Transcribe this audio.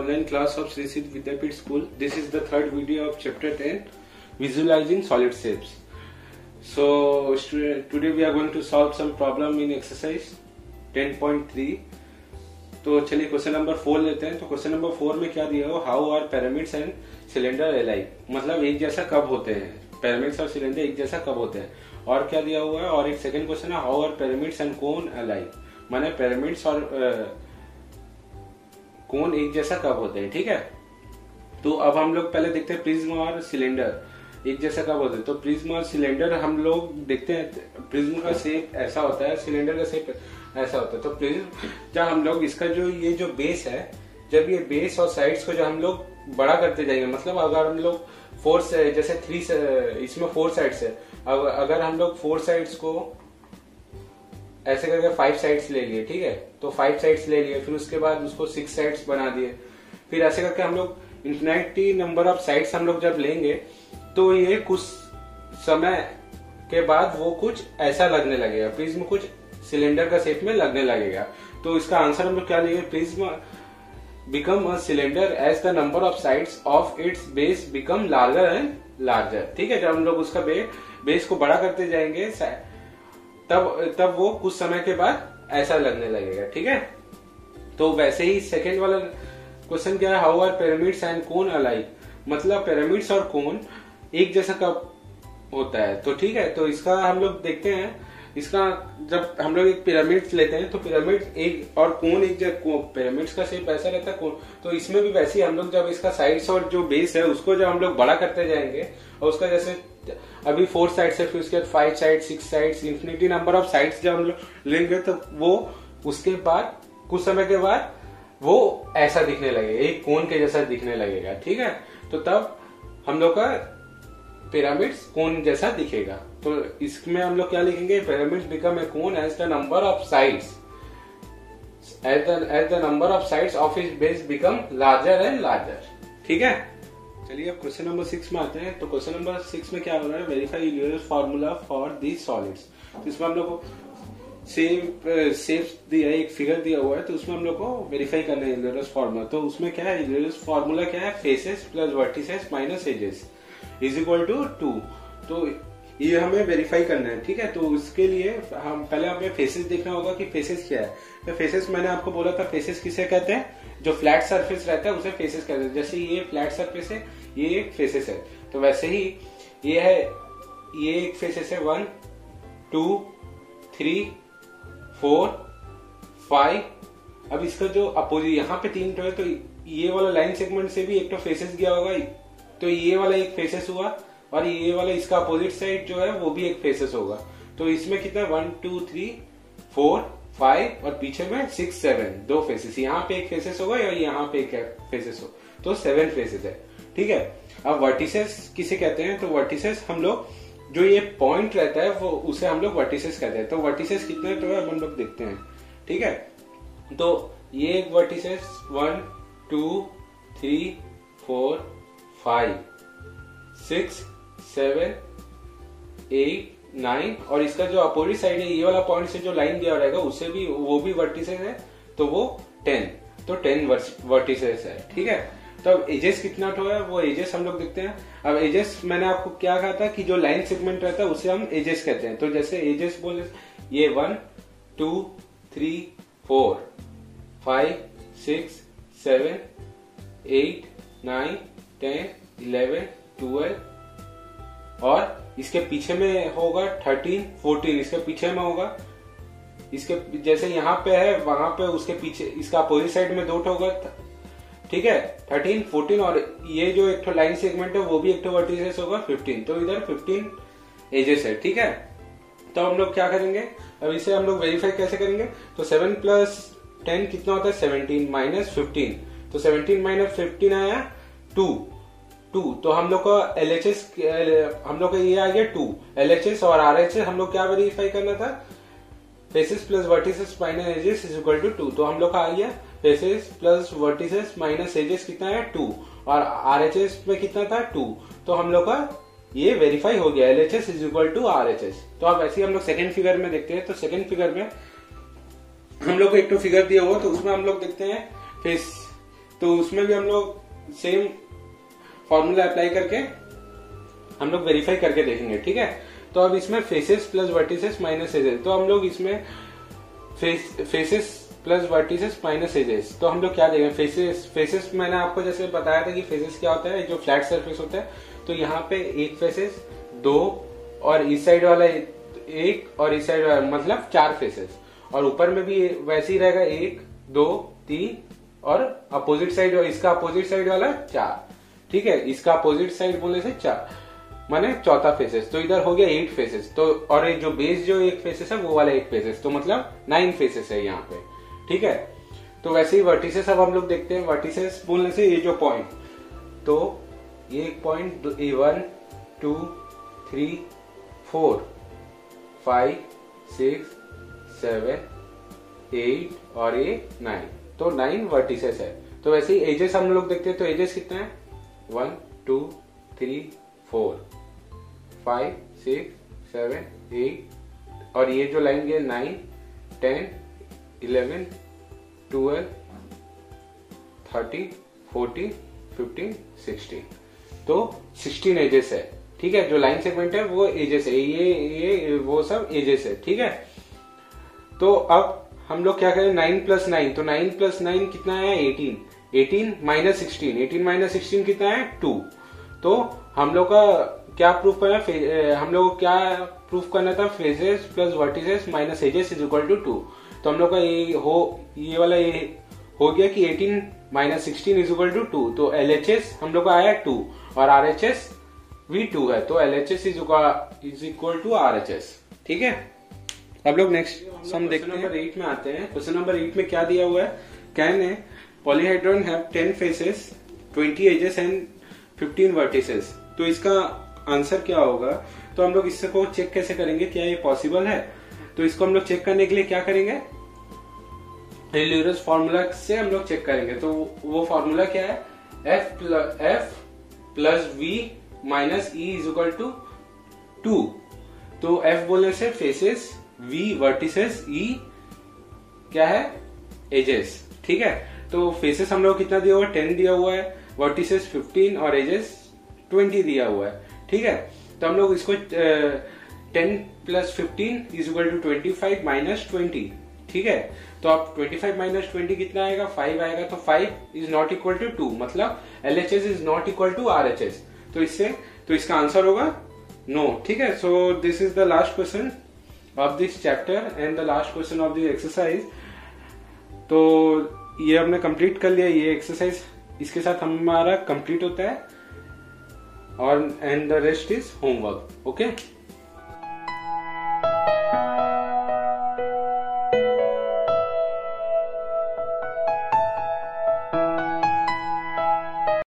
Online class of Shrisiddh Vidyapeeth school this is the third video of chapter ten visualising solid shapes so today we are going to solve some problem in exercise 10.3 तो चलिए question number four लेते हैं। तो question number four में क्या दिया हो? How are pyramids and cylinder alike मतलब एक जैसा कब होते हैं? पैरामिड्स और सिलेंडर एक जैसा कब होते हैं? और क्या दिया हुआ है? और एक सेकेंड क्वेश्चन है how are pyramids and cone alike मैंने पैरामिड्स और कोन एक जैसा कब होते हैं, ठीक है? तो अब हम लोग पहले देखते हैं प्रिज्म और सिलेंडर। एक जैसा कब होते हैं? तो प्रिज्म और सिलेंडर हम लोग देखते हैं, प्रिज्म का शेप ऐसा होता है, सिलेंडर का शेप ऐसा होता है। तो प्रिज्म, जब हम लोग इसका जो, ये जो बेस है, जब ये बेस और साइड्स को जब हम लोग बड़ा करते जाएँगे मतलब अगर हम लोग फोर जैसे थ्री इसमें फोर साइड्स है अगर हम लोग फोर साइड्स को ऐसे करके फाइव साइड्स ले लिए ठीक है? तो फाइव साइड्स ले लिए फिर उसके बाद उसको सिक्स साइड्स बना दिए। फिर ऐसे करके हम लोग इंफिनिटी नंबर ऑफ़ साइड्स हम लोग जब लेंगे तो ये कुछ समय के बाद वो कुछ ऐसा लगने लगेगा। प्रिज्म कुछ सिलेंडर का शेप में लगने लगेगा। तो इसका आंसर हम लोग क्या लेंगे? Prism become a cylinder as the number of sides of its base become larger and larger ठीक है? जब हम लोग उसका बे, बेस को बड़ा करते जाएँगे तब तब वो कुछ समय के बाद ऐसा लगने लगेगा, ठीक है? तो वैसे ही सेकेंड वाला क्वेश्चन क्या है? How are pyramids and cone alike मतलब पिरामिड्स और कोन एक जैसा कब होता है? तो ठीक है तो इसका हम लोग देखते हैं। इसका जब हम लोग एक पिरामिड लेते हैं तो पिरामिड एक और कोन एक जगह पिरामिड्स का शेप ऐसा रहता है कोन तो इसमें भी वैसे ही हम लोग जब इसका साइड्स और जो बेस है, उसको जब हम लोग बड़ा करते जाएँगे, और उसका जैसे अभी फोर साइड है, फिर उसके बाद five side six side infinity number of sides जब हम लोग लेंगे तो वो, उसके बाद, कुछ समय के बाद, वो ऐसा दिखने लगेगा, एक कोन के जैसा दिखने लगेगा, ठीक है? तो तब हम लोग का पिरामिड्स कोन जैसा दिखेगा। तो इसमें हम लोग क्या लिखेंगे? Pyramids become a cone as the number of sides as the as the number of sides of is base become larger and larger ठीक है? चलिए अब क्वेश्चन नंबर सिक्स में आते हैं। तो क्वेश्चन नंबर सिक्स में क्या हो रहा है? Verify universe formula for the solids तो इसमें हम लोग को सेम सेफ़ दिया है, एक फिगर दिया हुआ है तो उसमें हम लोग को वेरीफाई करना है यूनिवर्स फॉर्मूला तो उसमें क्या है? यूनिवर्स फॉर्मूला क्या है? Faces plus vertices minus edges is equal to two तो ये हमें वेरीफाई करना है, ठीक है? तो उसके लिए हम, पहले हमें फेसेस देखना होगा कि फेसेस क्या है। तो फेसेस मैंने आपको बोला था फेसेस किसे कहते हैं? जो फ्लैट सरफेस रहता है, उसे फेसेस कहते हैं। जैसे ये फ्लैट सरफेस है ये एक फेसेस है। तो वैसे ही ये है, ये एक फेसेस है one two three four five अब इसका जो अपोजिट, यहाँ पे तीन टो है तो ये वाला लाइन सेगमेंट से भी एक तो फेसेस गया होगा। तो ये वाला एक फेसेस हुआ और ये वाला इसका अपोजिट साइड जो है, वो भी एक फेसेस होगा। तो इसमें कितना? One two three four five और पीछे में सिक्स सेवन दो फेसेस यहाँ पे एक फेसेस होगा या यहाँ पे एक फेसेस हो? तो सेवन फेसेस है। ठीक है? अब वर्टिसेस किसे कहते हैं? तो वर्टिसेस हम लोग, जो ये पॉइंट रहता है, वो उसे हम लोग वर्टिसेस कहते हैं। तो वर्टिसेस कितने तो हम लोग देखते हैं। ठीक है? तो ये एक vertices one two three four five six seven eight nine और इसका जो अपोजिट साइड है, ये वाला पॉइंट से जो लाइन दिया रहेगा, उसे भी, वो भी वर्टिसेस है तो वो टेन तो टेन वर्टिसेस है। ठीक है? तो अब एजेस कितना टो है, वो एजेस हम लोग देखते हैं। अब एजेस मैंने आपको क्या कहा था कि जो लाइन सेगमेंट रहता है, उसे हम एजेस कहते हैं। तो जैसे एजेस बोले ये one two three four five six seven eight nine ten eleven twelve और इसके पीछे में होगा थर्टीन फोर्टीन इसके पीछे में होगा। इसके जैसे यहाँ पे है, वहाँ पे उसके पीछे, इसका अपोजिट साइड में दो होगा। ठीक है? थर्टीन फोर्टीन और ये जो एक लाइन सेगमेंट है, वो भी एक वर्टिसेस होगा फिफ्टीन तो इधर फिफ्टीन एजेस है, ठीक है? तो हम लोग क्या करेंगे? अब इसे हम लोग वेरीफाई कैसे करेंगे? तो सेवन प्लस टेन कितना होता है? सेवनटीन माइनस फिफ्टीन तो सेवनटीन माइनस फिफ्टीन आया टू टू तो हम लोग का एल एच एस हम लोग का ये आ गया टू एल एच एस और आर एच एस हम लोग क्या वेरीफाई करना था? Faces plus vertices minus edges is equal to two तो हम लोग का आ गया faces plus vertices minus edges कितना है? टू और आर एच एस में कितना था? टू तो हम लोग का ये वेरीफाई हो गया। L H S is equal to R H S तो अब ऐसे ही हम लोग सेकेंड फिगर में देखते हैं। तो सेकेंड फिगर में हम लोग को एक तो फिगर दिया हुआ तो उसमें हम लोग देखते हैं फेस। तो उसमें भी हम लोग सेम फॉर्मूला अप्लाई करके हम लोग वेरीफाई करके देखेंगे। ठीक है? तो अब इसमें faces plus vertices minus edges तो हम लोग इसमें face faces plus vertices, minus edges. तो हम लोग क्या देखें? फेसेस फेसेस मैंने आपको जैसे बताया था कि फेसेस क्या होता है? जो फ्लैट सरफेस होता है। तो यहाँ पे एक फेसेस, दो, और इस साइड वाला एक और इस साइड वाला मतलब चार फेसेस। और ऊपर में भी वैसे ही रहेगा एक, दो, तीन, और अपोजिट साइड इसका अपोजिट साइड वाला चार। ठीक है? इसका अपोजिट साइड बोलने से चार। माने चौथा फेसेस। तो इधर हो गया एट फेसेस। तो और जो बेस जो एक फेसेस है, वो वाला एट फेसेस। तो मतलब नाइन फेसेस है यहाँ पे। ठीक है? तो वैसे ही वर्टिसेस अब हम लोग देखते हैं। वर्टिसेस बोलने से ये जो पॉइंट तो ये एक point A one two three four five six seven eight और ये नाइन तो नाइन वर्टिसेस है। तो वैसे ही एजेस हम लोग देखते हैं तो एजेस कितने हैं? One two three four five six seven eight और ये जो लाइन गया nine ten eleven, twelve, thirteen, fourteen fifteen sixteen तो सिक्सटीन एजेस है, ठीक है? जो लाइन सेगमेंट है, वो एजेस है। ये ये, वो सब एजेस है, ठीक है? तो अब हम लोग क्या करें? नाइन प्लस नाइन तो नाइन प्लस नाइन कितना है? Eighteen. Eighteen minus sixteen, eighteen minus sixteen कितना है? टू। तो हम लोग का क्या प्रूफ करना हम लोग को क्या प्रूफ करना था? Faces plus vertices minus edges is equal to two तो हम लोग का ये हो ये वाला ये हो गया कि 18 minus sixteen is equal to two तो एल एच एस हम लोग का आया टू और आर एच एस वी टू है. तो L H S is is equal to R H S ठीक है? अब लोग नेक्स्ट सम देखते नंबर एट में आते हैं। क्वेश्चन नंबर एट में क्या दिया हुआ है? Can a polyhedron have ten faces twenty edges and fifteen vertices तो इसका आंसर क्या होगा? तो हम लोग इससे को चेक कैसे करेंगे? क्या ये पॉसिबल है? तो इसको हम लोग चेक करने के लिए क्या करेंगे? फॉर्मूला से हम लोग चेक करेंगे। तो वो फॉर्मूला क्या है? F plus F plus V minus E is equal to two तो एफ़ बोलने से फेसेस वी वर्टिसेस ई क्या है? एजेस ठीक है? तो फेसेस हम लोग कितना दिया हुआ है? टेन दिया हुआ है। वर्टिसेस फिफ्टीन और एजेस ट्वेंटी दिया हुआ है। ठीक है? तो हम लोग इसको ten plus fifteen is equal to twenty five minus twenty ठीक है? तो आप ट्वेंटी फाइव माइनस ट्वेंटी कितना आएगा? फाइव आएगा तो five is not equal to two मतलब L H S is not equal to R H S तो इससे तो इसका आंसर होगा नो ठीक है? So this is the last question of this chapter and the last question of this exercise तो ये हमने कंप्लीट कर लिया, ये एक्सरसाइज इसके साथ हमारा कंप्लीट होता है। और and the rest is homework okay